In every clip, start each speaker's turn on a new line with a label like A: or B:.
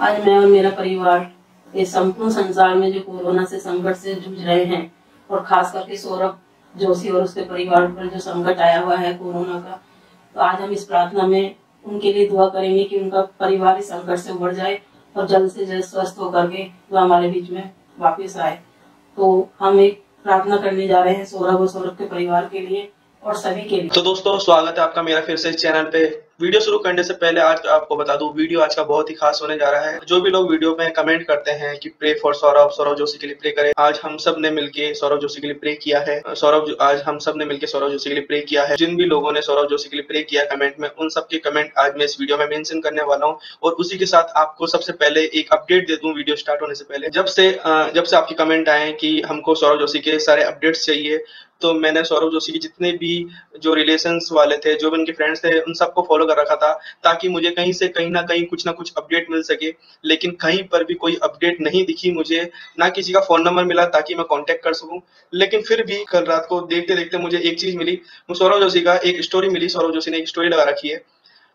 A: आज मैं और मेरा परिवार इस संपूर्ण संसार में जो कोरोना से संकट से जूझ रहे हैं और खास करके सौरभ जोशी और उसके परिवार पर जो संकट आया हुआ है कोरोना का तो आज हम इस प्रार्थना में उनके लिए दुआ करेंगे कि उनका परिवार इस संकट से उबर जाए और जल्द से जल्द स्वस्थ होकर के वो हमारे बीच में वापस आए। तो हम एक प्रार्थना करने जा रहे हैं सौरभ और सौरभ के परिवार के लिए और सभी के लिए।
B: तो दोस्तों, स्वागत है आपका मेरा फिर से इस चैनल पे। वीडियो शुरू करने से पहले आज आपको बता दूँ, वीडियो आज का बहुत ही खास होने जा रहा है। जो भी लोग वीडियो में कमेंट करते हैं कि प्रे फॉर सौरभ सौरभ जोशी के लिए प्रे करें, आज हम सबने मिलकर सौरभ जोशी के लिए प्रे किया है। सौरभ आज हम सबने मिलकर सौरभ जोशी के लिए प्रे किया है। जिन भी लोगों ने सौरभ जोशी के लिए प्रे किया कमेंट में, उन सबके कमेंट आज मैं इस वीडियो में मेंशन करने वाला हूँ। और उसी के साथ आपको सबसे पहले एक अपडेट दे दूँ वीडियो स्टार्ट होने से पहले। जब से जब से आपकी कमेंट आए कि हमको सौरभ जोशी के सारे अपडेट्स चाहिए तो मैंने सौरभ जोशी के जितने भी जो रिलेशन वाले थे, जो भी उनके फ्रेंड्स थे, उन सबको फॉलो कर रखा था ताकि मुझे कहीं से कहीं ना कहीं कुछ ना कुछ अपडेट मिल सके। लेकिन कहीं पर भी कोई अपडेट नहीं दिखी मुझे, ना किसी का फ़ोन नंबर मिला ताकि मैं कॉन्टेक्ट कर सकूँ। लेकिन फिर भी कल रात को देखते देखते मुझे एक चीज़ मिली सौरभ जोशी का एक स्टोरी मिली, सौरभ जोशी ने एक स्टोरी लगा रखी है।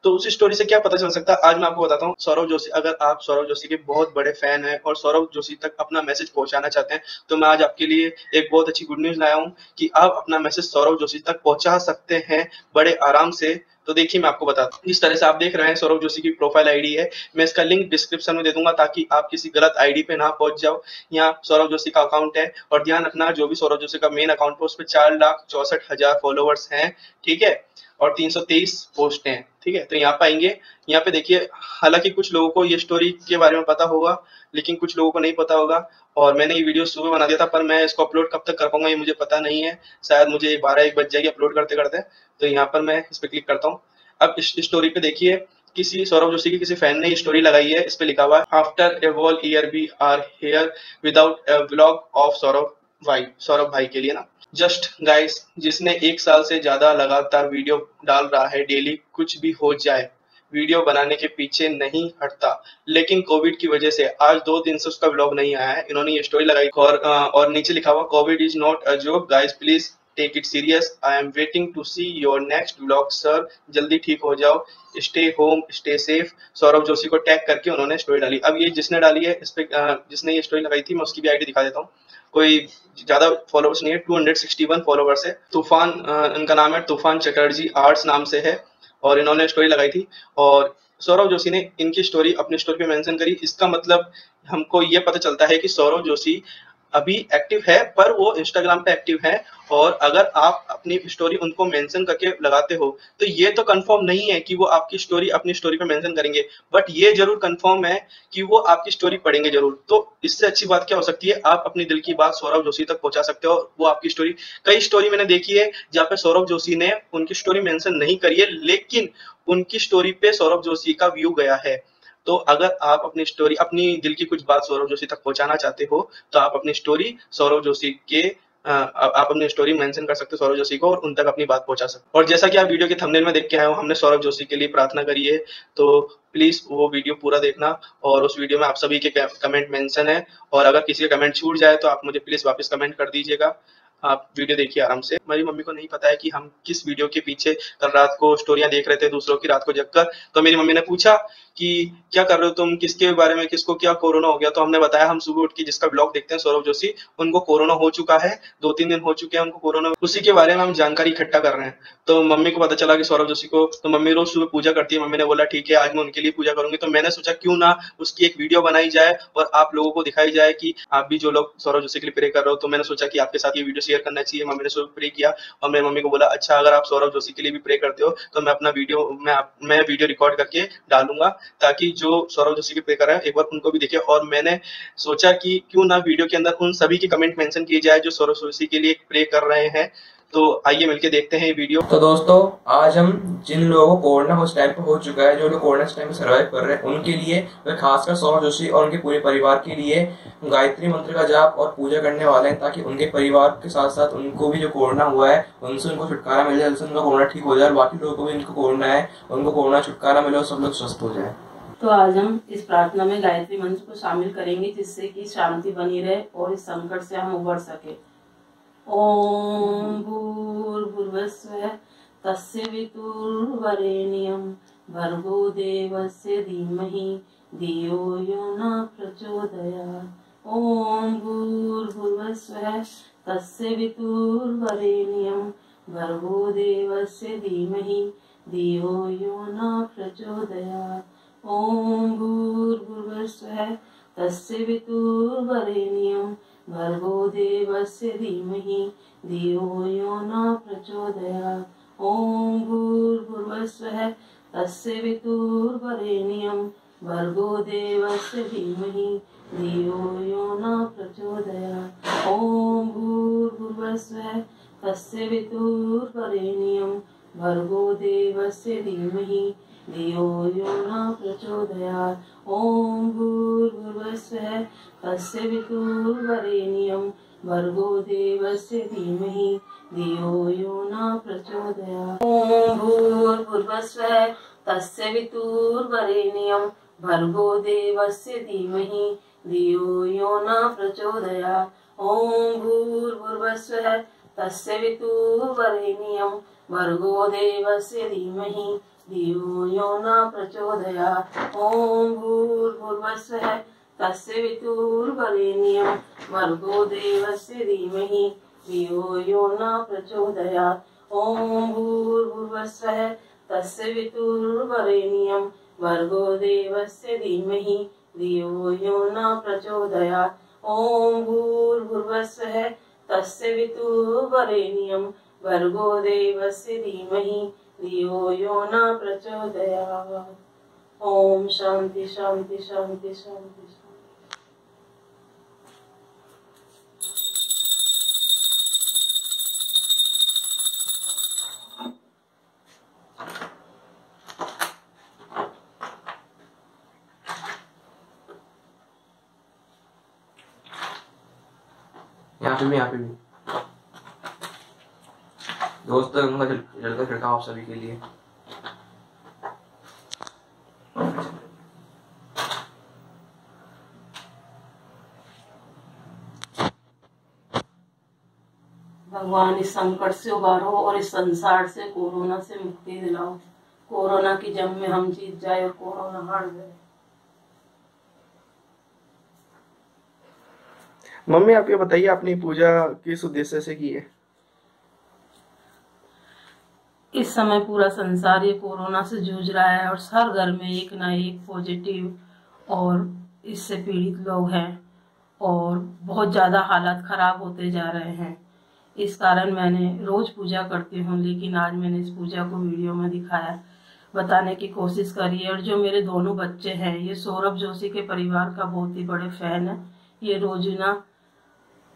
B: तो उस स्टोरी से क्या पता चल सकता? है आज मैं आपको बताता हूँ, सौरभ जोशी, अगर आप सौरभ जोशी के बहुत बड़े फ़ैन हैं और सौरभ जोशी तक अपना मैसेज पहुंचाना चाहते हैं तो मैं आज आपके लिए एक बहुत अच्छी गुड न्यूज़ लाया हूँ कि आप अपना मैसेज सौरभ जोशी तक पहुँचा सकते हैं बड़े आराम से। तो देखिए, मैं आपको बताता हूँ। इस तरह से आप देख रहे हैं, सौरभ जोशी की प्रोफ़ाइल आईडी है। मैं इसका लिंक डिस्क्रिप्शन में दे दूँगा ताकि आप किसी गलत आईडी पे ना पहुँच जाओ। यहाँ सौरभ जोशी का अकाउंट है और ध्यान रखना, जो भी सौरभ जोशी का मेन अकाउंट है, उस पर चार लाख चौसठ हज़ार फॉलोअर्स हैं, ठीक है? और 323 पोस्ट हैं, ठीक है? तो यहाँ पे आएँगे। यहाँ पे देखिए, हालाँकि कुछ लोगों को ये स्टोरी के बारे में पता होगा, लेकिन कुछ लोगों को नहीं पता होगा। और मैंने ये वीडियो सुबह बना दिया था, पर मैं इसको अपलोड कब तक कर पाऊँगा, ये मुझे पता नहीं है। शायद मुझे बारह एक बज जाएगी अपलोड करते करते। तो यहाँ पर मैं इस पर क्लिक करता हूँ। अब इस स्टोरी पे देखिए, किसी सौरभ जोशी की किसी फ़ैन ने स्टोरी लगाई है। इस पे लिखा हुआ है after a wall year be are here without blog of Saurabh भाई सौरभ भाई के लिए ना। जस्ट गाइस जिसने एक साल से ज़्यादा लगातार वीडियो डाल रहा है डेली कुछ भी हो जाए, वीडियो बनाने के पीछे नहीं हटता। लेकिन कोविड की वजह से आज दो दिन से उसका ब्लॉग नहीं आया है। इन्होंने ये स्टोरी लगाई और और नीचे लिखा हुआ covid is not a joke guys please take it serious I am waiting to see your next blog sir जल्दी ठीक हो जाओ. Stay home stay safe Saurabh Joshi को टैग करके उन्होंने स्टोरी डाली। अब ये जिसने डाली है, इस पे जिसने ये स्टोरी लगाई थी, मैं उसकी भी आईडी दिखा देता हूँ। कोई ज़्यादा फॉलोअर्स नहीं है 261 फॉलोअर्स है। तूफ़ान इनका नाम है तूफ़ान चटर्जी आर्ट्स नाम से है, और इन्होंने स्टोरी लगाई थी। और सौरभ जोशी ने इनकी स्टोरी अपनी स्टोरी पे मेंशन करी। इसका मतलब हमको ये पता चलता है कि सौरभ जोशी अभी एक्टिव है, पर वो इंस्टाग्राम पे एक्टिव है और अगर आप अपनी स्टोरी उनको मेंशन करके लगाते हो तो ये तो कंफर्म नहीं है कि वो आपकी स्टोरी अपनी स्टोरी पे मेंशन करेंगे। बट ये ज़रूर कंफर्म है कि वो आपकी स्टोरी पढ़ेंगे ज़रूर। तो इससे अच्छी बात क्या हो सकती है? आप अपनी दिल की बात सौरभ जोशी तक पहुँचा सकते हो वो आपकी स्टोरी कई स्टोरी मैंने देखी है जहाँ पे सौरभ जोशी ने उनकी स्टोरी मेंशन नहीं करी है, लेकिन उनकी स्टोरी पे सौरभ जोशी का व्यू गया है। तो अगर आप अपनी स्टोरी अपनी दिल की कुछ बात सौरभ जोशी तक पहुंचाना चाहते हो तो आप अपनी स्टोरी सौरभ जोशी के आप अपनी स्टोरी मेंशन कर सकते हो सौरभ जोशी को और उन तक अपनी बात पहुँचा सकते और जैसा कि आप वीडियो के थंबनेल में देख के आए हो, हमने सौरभ जोशी के लिए प्रार्थना करी है तो प्लीज़ वो वीडियो पूरा देखना और उस वीडियो में आप सभी के कमेंट मेंशन है। और अगर किसी का कमेंट छूट जाए तो आप मुझे प्लीज़ वापस कमेंट कर दीजिएगा। आप वीडियो देखिए आराम से। मेरी मम्मी को नहीं पता है कि हम किस वीडियो के पीछे कल रात को स्टोरियाँ देख रहे थे, दूसरों की रात को जगकर। तो मेरी मम्मी ने पूछा कि क्या कर रहे हो तुम, किसके बारे में, किसको क्या कोरोना हो गया? तो हमने बताया, हम सुबह उठ के जिसका ब्लॉग देखते हैं, सौरभ जोशी, उनको कोरोना हो चुका है दो तीन दिन हो चुके हैं उनको कोरोना। उसी के बारे में हम जानकारी इकट्ठा कर रहे हैं। तो मम्मी को पता चला कि सौरभ जोशी को तो मम्मी रोज सुबह पूजा करती है। मम्मी ने बोला, ठीक है, आज मैं उनके लिए पूजा करूँगी। तो मैंने सोचा, क्यों ना उसकी एक वीडियो बनाई जाए और आप लोगों को दिखाई जाए कि आप भी जो लोग सौरभ जोशी के लिए प्रे कर रहे हो। तो मैंने सोचा कि आपके साथ ये वीडियो शेयर करना चाहिए। मम्मी ने सुबह प्रे किया और मेरी मम्मी को बोला अच्छा अगर आप सौरभ जोशी के लिए भी प्रे करते हो तो मैं अपना वीडियो मैं मैं वीडियो रिकॉर्ड करके डालूँगा। ताकि जो सौरभ जोशी के प्रे कर रहे हैं, एक बार उनको भी देखे और मैंने सोचा कि क्यों ना वीडियो के अंदर उन सभी के कमेंट मेंशन किए जाए जो सौरभ जोशी के लिए प्रे कर रहे हैं। तो आइए मिलके देखते हैं ये वीडियो।
C: तो दोस्तों आज हम जिन लोगों को कोरोना उस टाइम पे हो चुका है जो लोग कोरोना टाइम पे सर्वाइव कर रहे हैं उनके लिए वे खासकर सौरभ जोशी और उनके पूरे परिवार के लिए गायत्री मंत्र का जाप और पूजा करने वाले हैं ताकि उनके परिवार के साथ साथ उनको भी जो कोरोना हुआ है उनसे उनको छुटकारा मिल जाए उनका कोरोना ठीक हो जाए और बाकी लोगों को भी उनको कोरोना है उनको कोरोना छुटकारा मिले और सब लोग स्वस्थ हो जाए।
A: तो आज हम इस प्रार्थना में गायत्री मंत्र को शामिल करेंगे जिससे कि शांति बनी रहे और इस संकट से हम उबर सके। ओम भूर्भुवस्व तस्य वितुर्वरेण्यं भर्गो देवस्य धीमहि धियो यो न प्रचोदयात्। ॐ भूर्भुवस्वः तस्य वितुर्वरेण्यं भर्गो देवस्य धीमहि धियो यो न प्रचोदयात्। ॐ भूर्भुवस्वः तस्य वितुर्वरेण्यं भर्गो देवस्य धीमहि, धियो यो न प्रचोदयात् ॐ भूर्भुवस्वः, तस्य वितुर्वरेण्यं भर्गो देवस्य धीमहि, धियो यो न प्रचोदयात् ॐ भूर्भुवस्वः, तस्य वितुर्वरेण्यं भर्गो देवस्य धीमहि धियो यो न प्रचोदयात् ॐ भूर्भुवस्वः तस्य वितुर्वरेण्यं भर्गो देवस्य धीमहि धियो यो न प्रचोदयात् ॐ भूर्भुवस्वः तस्य वितुर्वरेण्यं भर्गो देवस्य धीमहि धियो यो न प्रचोदयात् ॐ भूर्भुवस्वः तस्य वितुर्वरेण्यं भर्गो देवस्य धीमहि धियो न प्रचोदयात् ॐ भूर्भुवस्वः तस्य वितुर्वरेण्यं। भर्गो देवस्य धीमहि धियो यो न प्रचोदयात् ॐ भूर्भुवस्वः तस्य वितुर्वरेण्यं। भर्गो देवस्य धीमहि धियो यो न प्रचोदयात् ॐ भूर्भुवस्वः तस्य वितुर्वरेण्यं। भर्गो देवस्य धीमहि धियो यो न प्रचोदयात्। ॐ शान्ति शान्ति शान्ति शान्ति।
C: यहाँ पे भी, यहाँ पे भी। दोस्त गंगा जल जल का छिड़काव आप सभी के लिए।
A: भगवान इस संकट से उबारो और इस संसार से कोरोना से मुक्ति दिलाओ। कोरोना की जंग में हम जीत जाए और कोरोना हार जाए।
B: मम्मी आप ये बताइए आपने पूजा किस उद्देश्य से की है?
A: इस समय पूरा संसार ये कोरोना से जूझ रहा है और हर घर में एक ना एक पॉजिटिव और इससे पीड़ित लोग हैं और बहुत ज़्यादा हालात खराब होते जा रहे हैं। इस कारण मैंने रोज पूजा करती हूँ, लेकिन आज मैंने इस पूजा को वीडियो में दिखाया। बताने की कोशिश करी है और जो मेरे दोनों बच्चे हैं, ये सौरभ जोशी के परिवार का बहुत ही बड़े फ़ैन है। ये रोज़ाना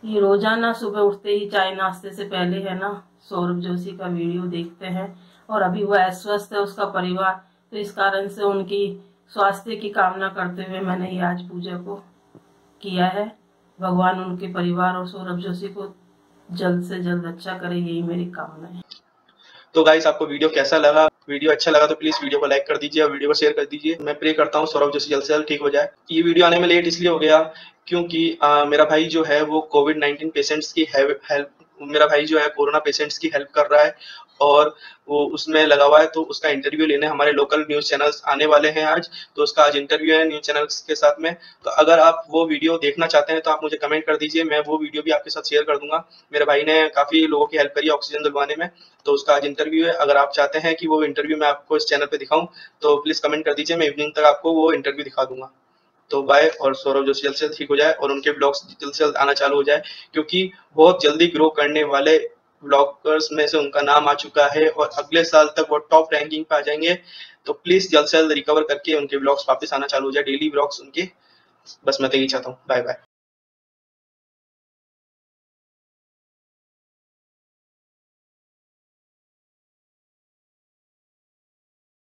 A: ये रोज़ाना सुबह उठते ही चाय नाश्ते से पहले है ना सौरभ जोशी का वीडियो देखते हैं और अभी वह अस्वस्थ है उसका परिवार तो इस कारण से उनकी स्वास्थ्य की कामना करते हुए मैंने ये आज पूजा को किया है। भगवान उनके परिवार और सौरभ जोशी को जल्द से जल्द अच्छा करे यही मेरी कामना है।
B: तो गाइस आपको वीडियो कैसा लगा? वीडियो अच्छा लगा तो प्लीज़ वीडियो को लाइक कर दीजिए और वीडियो को शेयर कर दीजिए। मैं प्रे करता हूँ सौरभ जोशी जल्द से जल्द ठीक हो जाए। ये वीडियो आने में लेट इसलिए हो गया क्योंकि आ, मेरा भाई जो है वो कोविड नाइन्टीन पेशेंट्स की हेल्प मेरा भाई जो है कोरोना पेशेंट्स की हेल्प कर रहा है और वो उसमें लगा हुआ है तो उसका इंटरव्यू लेने हमारे लोकल न्यूज़ चैनल्स आने वाले हैं आज। तो उसका आज इंटरव्यू है न्यूज़ चैनल्स के साथ में। तो अगर आप वो वीडियो देखना चाहते हैं तो आप मुझे कमेंट कर दीजिए, मैं वो वीडियो भी आपके साथ शेयर कर दूँगा। मेरे भाई ने काफ़ी लोगों की हेल्प करी ऑक्सीजन दिलवाने में। तो उसका आज इंटरव्यू है। अगर आप चाहते हैं कि वो इंटरव्यू मैं आपको इस चैनल पर दिखाऊँ तो प्लीज़ कमेंट कर दीजिए, मैं इवनिंग तक आपको वो इंटरव्यू दिखा दूँगा। तो बाय और सौरभ जोशी जल्द से जल्द ठीक हो जाए और उनके ब्लॉग्स जल्द से जल्द आना चालू हो जाए, क्योंकि बहुत जल्दी ग्रो करने वाले ब्लॉगर्स में से उनका नाम आ चुका है और अगले साल तक वो टॉप रैंकिंग पे आ जाएँगे। तो प्लीज़ जल्द से जल्द रिकवर करके उनके ब्लॉग्स वापस आना चालू हो जाए डेली ब्लॉग्स उनके। बस मैं तो यही चाहता हूँ। Bye bye